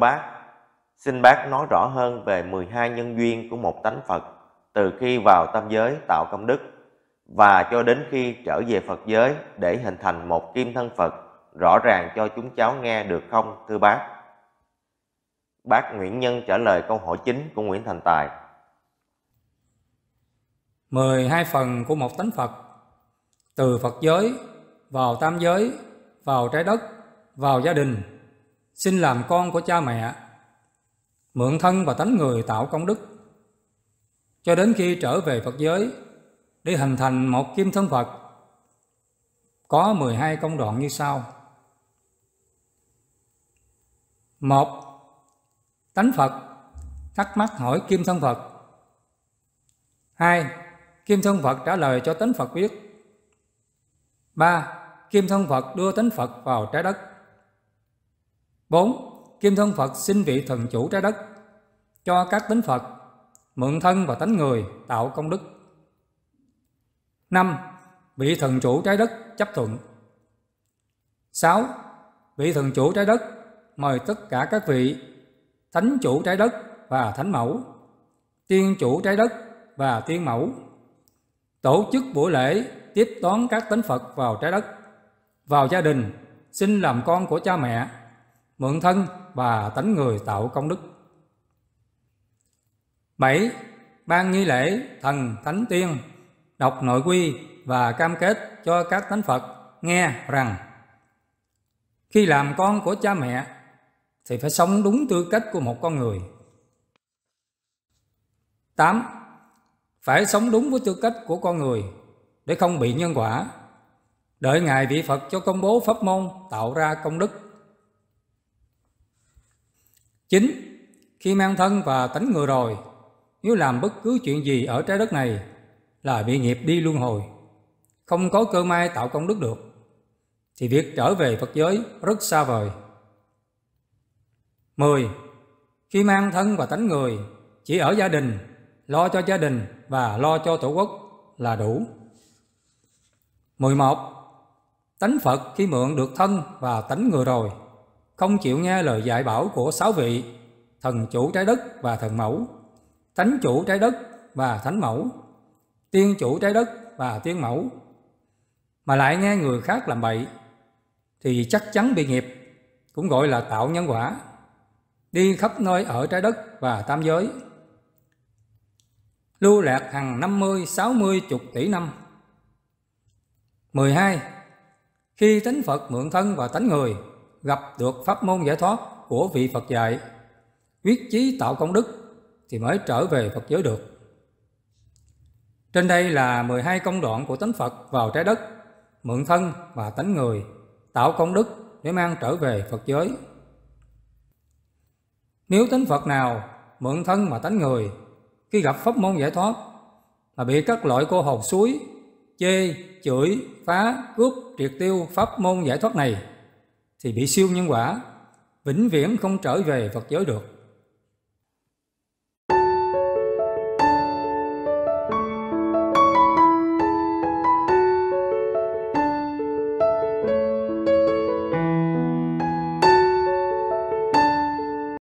bác, xin bác nói rõ hơn về 12 nhân duyên của một tánh Phật từ khi vào tam giới tạo công đức và cho đến khi trở về Phật giới để hình thành một kim thân Phật rõ ràng cho chúng cháu nghe được không thưa bác? Bác Nguyễn Nhân trả lời câu hỏi chính của Nguyễn Thành Tài. 12 phần của một tánh Phật từ Phật giới vào tam giới, vào trái đất, vào gia đình, xin làm con của cha mẹ, mượn thân và tánh người tạo công đức, cho đến khi trở về Phật giới để hình thành một kim thân Phật. Có 12 công đoạn như sau. một Tánh Phật thắc mắc hỏi kim thân Phật. hai Kim thân Phật trả lời cho tánh Phật biết. ba Kim thân Phật đưa tánh Phật vào trái đất. 4. Kim thân Phật xin vị thần chủ trái đất cho các tánh Phật mượn thân và tánh người tạo công đức. 5. Vị thần chủ trái đất chấp thuận. 6. Vị thần chủ trái đất mời tất cả các vị thánh chủ trái đất và thánh mẫu, tiên chủ trái đất và tiên mẫu tổ chức buổi lễ tiếp đón các tánh Phật vào trái đất, vào gia đình, xin làm con của cha mẹ, mượn thân và tánh người tạo công đức. 7. Ban nghi lễ thần thánh tiên, đọc nội quy và cam kết cho các thánh Phật nghe rằng khi làm con của cha mẹ thì phải sống đúng tư cách của một con người. 8. Phải sống đúng với tư cách của con người để không bị nhân quả. Đợi Ngài vị Phật cho công bố pháp môn tạo ra công đức. 9. Khi mang thân và tánh người rồi, nếu làm bất cứ chuyện gì ở trái đất này là bị nghiệp đi luân hồi, không có cơ may tạo công đức được, thì việc trở về Phật giới rất xa vời. 10. Khi mang thân và tánh người chỉ ở gia đình, lo cho gia đình và lo cho tổ quốc là đủ. 11. Tánh Phật khi mượn được thân và tánh người rồi, không chịu nghe lời dạy bảo của sáu vị, thần chủ trái đất và thần mẫu, thánh chủ trái đất và thánh mẫu, tiên chủ trái đất và tiên mẫu, mà lại nghe người khác làm bậy, thì chắc chắn bị nghiệp, cũng gọi là tạo nhân quả đi khắp nơi ở trái đất và tam giới. Lưu lạc hàng 50, 60, chục tỷ năm. 12. Khi tánh Phật mượn thân và tánh người gặp được pháp môn giải thoát của vị Phật dạy, quyết chí tạo công đức thì mới trở về Phật giới được. Trên đây là 12 công đoạn của tánh Phật vào trái đất, mượn thân và tánh người, tạo công đức để mang trở về Phật giới. Nếu tánh Phật nào mượn thân mà tánh người, khi gặp pháp môn giải thoát mà bị các loại cô hồn suối, chê, chửi, phá, cướp, triệt tiêu pháp môn giải thoát này, thì bị siêu nhân quả, vĩnh viễn không trở về Phật giới được.